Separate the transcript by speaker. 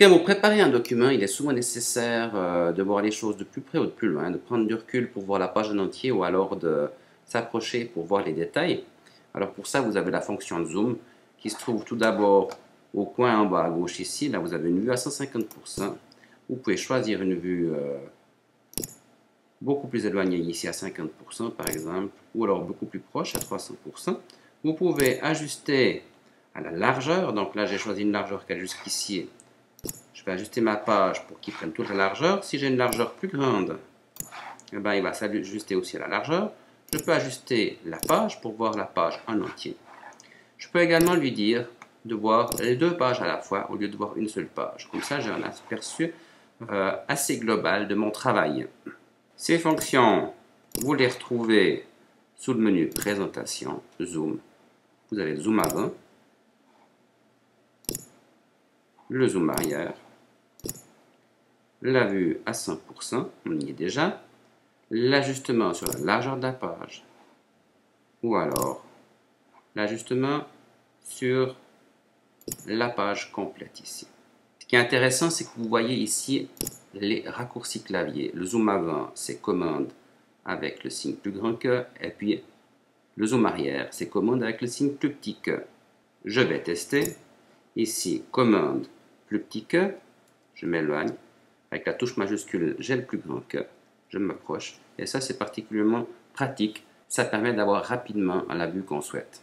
Speaker 1: Quand vous préparez un document, il est souvent nécessaire euh, de voir les choses de plus près ou de plus loin, de prendre du recul pour voir la page en entier ou alors de s'approcher pour voir les détails. Alors pour ça, vous avez la fonction zoom qui se trouve tout d'abord au coin en bas à gauche ici. Là, vous avez une vue à 150%. Vous pouvez choisir une vue euh, beaucoup plus éloignée ici à 50% par exemple, ou alors beaucoup plus proche à 300%. Vous pouvez ajuster à la largeur. Donc là, j'ai choisi une largeur qui est jusqu'ici. Vais ajuster ma page pour qu'il prenne toute la largeur. Si j'ai une largeur plus grande, eh ben, il va s'ajuster aussi à la largeur. Je peux ajuster la page pour voir la page en entier. Je peux également lui dire de voir les deux pages à la fois au lieu de voir une seule page. Comme ça, j'ai un aperçu euh, assez global de mon travail. Ces fonctions, vous les retrouvez sous le menu Présentation, Zoom. Vous avez Zoom avant, le Zoom arrière, la vue à 100%, on y est déjà, l'ajustement sur la largeur de la page, ou alors l'ajustement sur la page complète ici. Ce qui est intéressant, c'est que vous voyez ici les raccourcis clavier. Le zoom avant, c'est commande avec le signe plus grand que, et puis le zoom arrière, c'est commande avec le signe plus petit que. Je vais tester. Ici, commande plus petit que, je m'éloigne. Avec la touche majuscule, j'ai le plus grand que, je m'approche. Et ça, c'est particulièrement pratique. Ça permet d'avoir rapidement la vue qu'on souhaite.